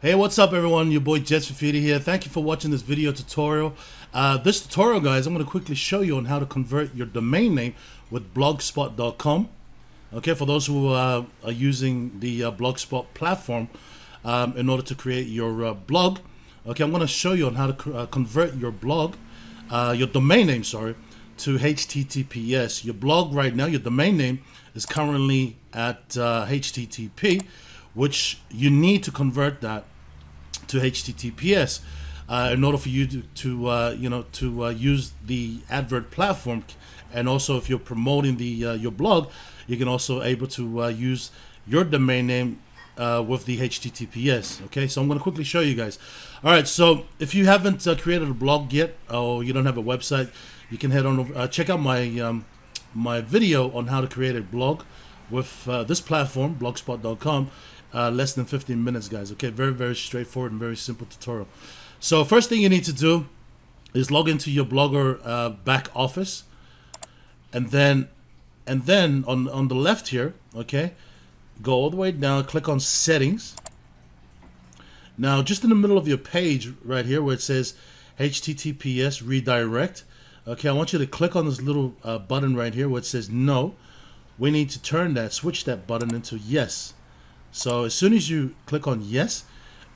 Hey, what's up everyone? Your boy Jets Fifita here. Thank you for watching this video tutorial. Uh, this tutorial, guys, I'm going to quickly show you on how to convert your domain name with blogspot.com. Okay, for those who uh, are using the uh, Blogspot platform um, in order to create your uh, blog. Okay, I'm going to show you on how to uh, convert your blog, uh, your domain name, sorry, to HTTPS. Your blog right now, your domain name is currently at HTTP which you need to convert that to HTTPS uh, in order for you to, to uh, you know to uh, use the advert platform, and also if you're promoting the uh, your blog, you can also able to uh, use your domain name uh, with the HTTPS. Okay, so I'm going to quickly show you guys. All right, so if you haven't created a blog yet, or you don't have a website, you can head on over, check out my um, my video on how to create a blog with this platform, blogspot.com uh, less than 15 minutes, guys. Okay, very, very straightforward and very simple tutorial. So first thing you need to do is log into your Blogger uh, back office, and then and then on on the left here, okay, go all the way down, click on Settings. Now, just in the middle of your page, right here, where it says HTTPS redirect, okay, I want you to click on this little uh, button right here where it says No. We need to turn that, switch that button into Yes. So as soon as you click on yes,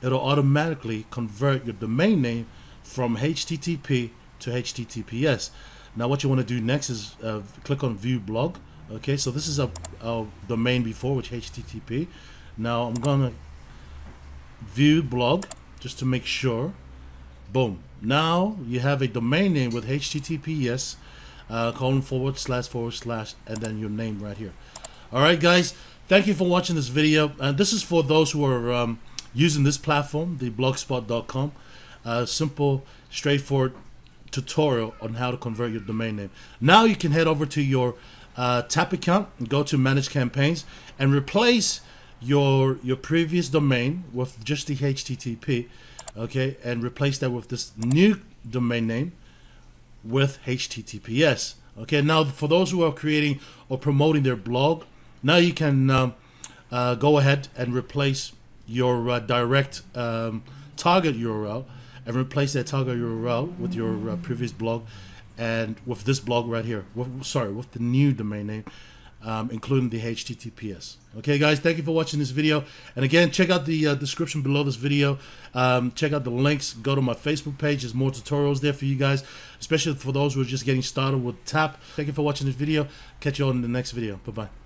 it'll automatically convert your domain name from HTTP to HTTPS. Now what you want to do next is uh, click on view blog. Okay, so this is a, domain before which HTTP. Now I'm gonna view blog just to make sure. Boom. Now you have a domain name with HTTPS uh, colon forward slash forward slash and then your name right here. All right, guys. Thank you for watching this video. And uh, this is for those who are um, using this platform, the blogspot.com. Uh, simple, straightforward tutorial on how to convert your domain name. Now you can head over to your uh, TAP account and go to Manage Campaigns and replace your your previous domain with just the HTTP, okay, and replace that with this new domain name with HTTPS. Okay, now for those who are creating or promoting their blog now you can um, uh, go ahead and replace your uh, direct um, target URL and replace that target URL with your uh, previous blog and with this blog right here. With, sorry, with the new domain name. Um, including the HTTPS. Okay, guys, thank you for watching this video. And again, check out the uh, description below this video. Um, check out the links. Go to my Facebook page. There's more tutorials there for you guys, especially for those who are just getting started with TAP. Thank you for watching this video. Catch you all in the next video. Bye-bye.